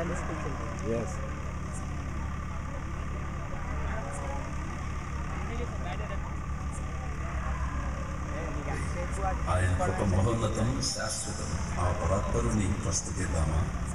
Sunday school children. Yes. ఆయన కృప మహోన్నతం శాశ్వతం ఆ పరాత్పరుని ప్రస్తుతిద్దామా గ్రౌండ్లో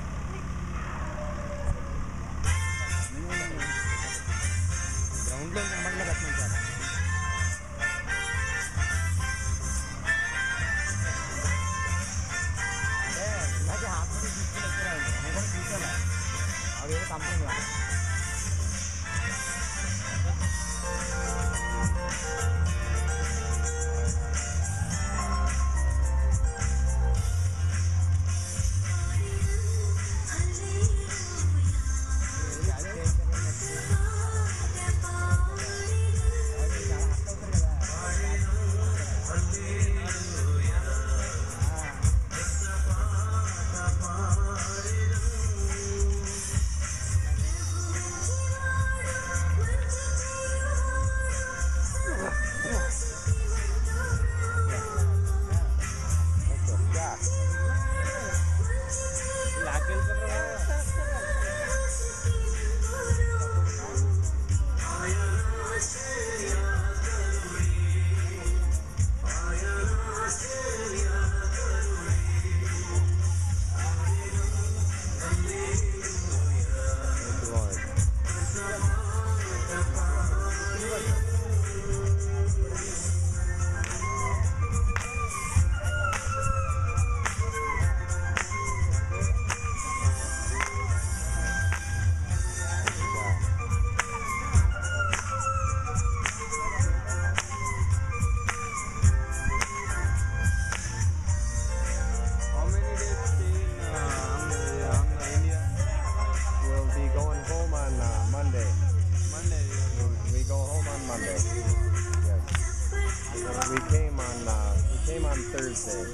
We came on uh, we came on Thursday.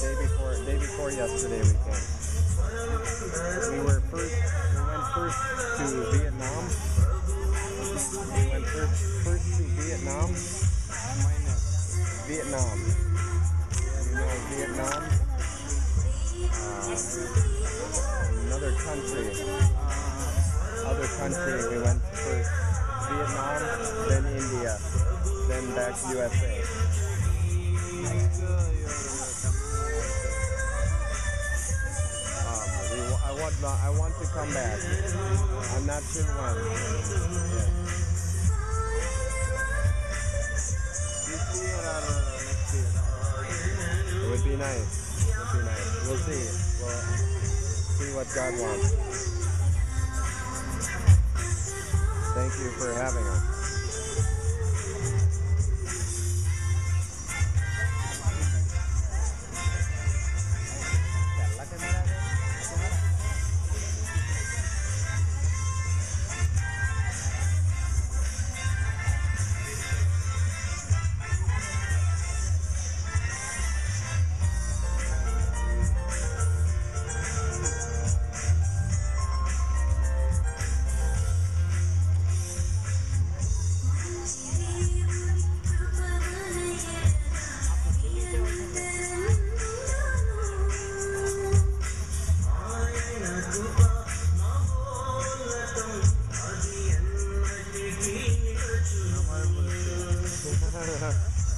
Day before day before yesterday we came. We were first we went first to Vietnam. We went first first to Vietnam. Vietnam. You know Vietnam? Uh, another country. Other country we went first Vietnam, then India, then back USA. Um, we, I want I want to come back. I'm not sure when. year? It would be nice. It would be nice. We'll see. We'll see what God wants. Thank you for having us.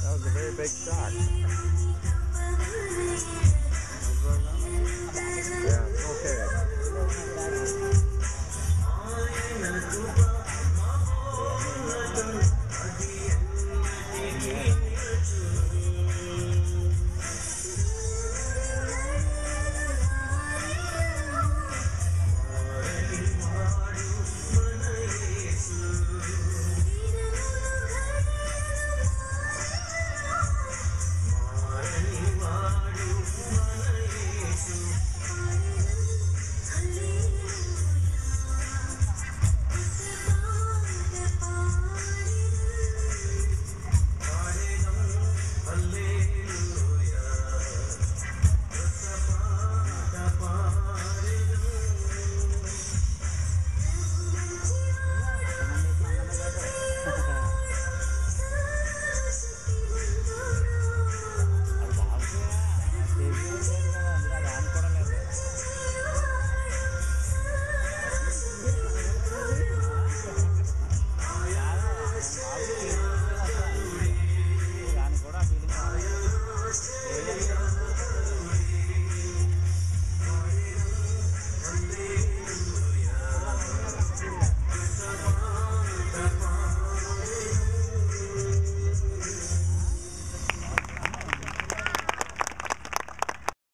That was a very big shock. Yeah, okay.